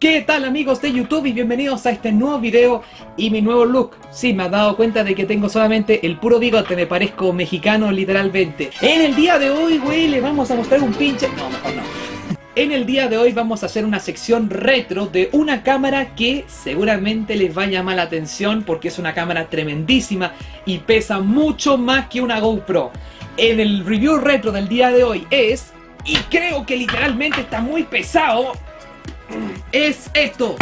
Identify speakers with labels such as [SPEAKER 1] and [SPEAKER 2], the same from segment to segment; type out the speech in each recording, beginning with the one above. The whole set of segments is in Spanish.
[SPEAKER 1] ¿Qué tal amigos de YouTube y bienvenidos a este nuevo video y mi nuevo look? Sí, me has dado cuenta de que tengo solamente el puro bigote, me parezco mexicano literalmente. En el día de hoy, güey, le vamos a mostrar un pinche... No, mejor no. En el día de hoy vamos a hacer una sección retro de una cámara que seguramente les va a llamar la atención porque es una cámara tremendísima y pesa mucho más que una GoPro. En el review retro del día de hoy es, y creo que literalmente está muy pesado, es esto.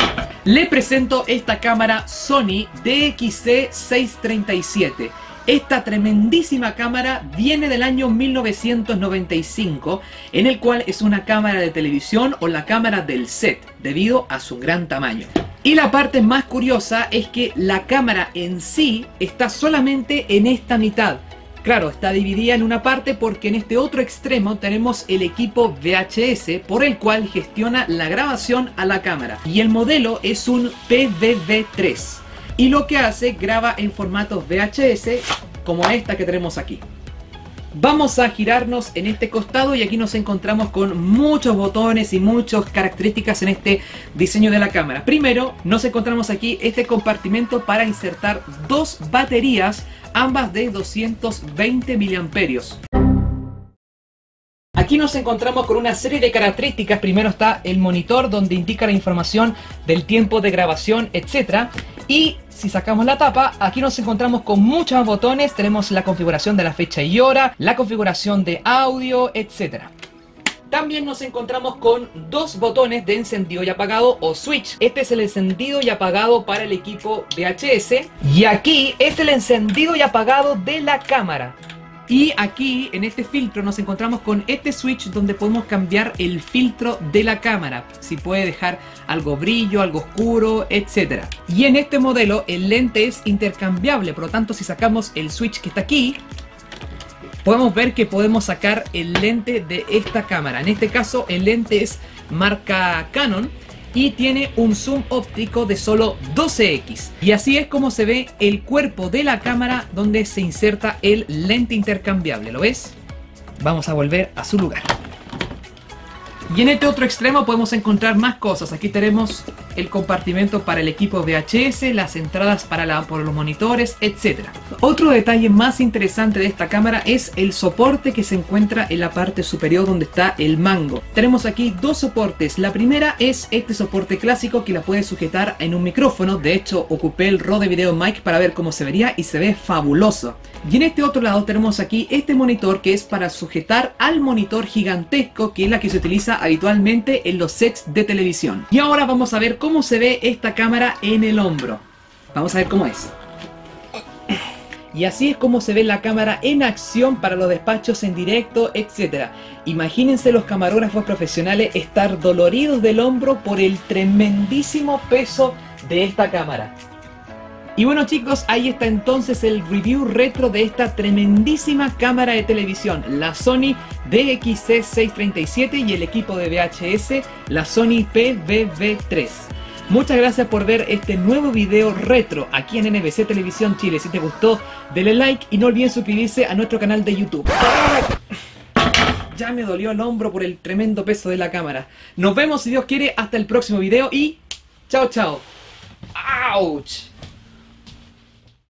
[SPEAKER 1] Le presento esta cámara Sony DXC637. Esta tremendísima cámara viene del año 1995, en el cual es una cámara de televisión o la cámara del set, debido a su gran tamaño. Y la parte más curiosa es que la cámara en sí está solamente en esta mitad, Claro, está dividida en una parte porque en este otro extremo tenemos el equipo VHS por el cual gestiona la grabación a la cámara. Y el modelo es un PVV3. Y lo que hace graba en formatos VHS como esta que tenemos aquí. Vamos a girarnos en este costado y aquí nos encontramos con muchos botones y muchas características en este diseño de la cámara. Primero, nos encontramos aquí este compartimento para insertar dos baterías ambas de 220 miliamperios. Aquí nos encontramos con una serie de características. Primero está el monitor donde indica la información del tiempo de grabación, etc. Y si sacamos la tapa, aquí nos encontramos con muchos botones. Tenemos la configuración de la fecha y hora, la configuración de audio, etc. También nos encontramos con dos botones de encendido y apagado o switch. Este es el encendido y apagado para el equipo VHS. Y aquí es el encendido y apagado de la cámara. Y aquí en este filtro nos encontramos con este switch donde podemos cambiar el filtro de la cámara. Si puede dejar algo brillo, algo oscuro, etc. Y en este modelo el lente es intercambiable, por lo tanto si sacamos el switch que está aquí, podemos ver que podemos sacar el lente de esta cámara. En este caso el lente es marca Canon y tiene un zoom óptico de solo 12x. Y así es como se ve el cuerpo de la cámara donde se inserta el lente intercambiable. ¿Lo ves? Vamos a volver a su lugar. Y en este otro extremo podemos encontrar más cosas. Aquí tenemos el compartimento para el equipo VHS, las entradas para la, por los monitores, etc. Otro detalle más interesante de esta cámara es el soporte que se encuentra en la parte superior donde está el mango. Tenemos aquí dos soportes. La primera es este soporte clásico que la puede sujetar en un micrófono. De hecho, ocupé el Rode Video Mic para ver cómo se vería y se ve fabuloso. Y en este otro lado tenemos aquí este monitor que es para sujetar al monitor gigantesco que es la que se utiliza habitualmente en los sets de televisión. Y ahora vamos a ver cómo se ve esta cámara en el hombro. Vamos a ver cómo es. Y así es como se ve la cámara en acción para los despachos en directo, etc. Imagínense los camarógrafos profesionales estar doloridos del hombro por el tremendísimo peso de esta cámara. Y bueno chicos, ahí está entonces el review retro de esta tremendísima cámara de televisión, la Sony DXC637 y el equipo de VHS, la Sony PVV3. Muchas gracias por ver este nuevo video retro aquí en NBC Televisión Chile. Si te gustó, denle like y no olviden suscribirse a nuestro canal de YouTube. Ya me dolió el hombro por el tremendo peso de la cámara. Nos vemos si Dios quiere hasta el próximo video y chao chao. ¡Auch!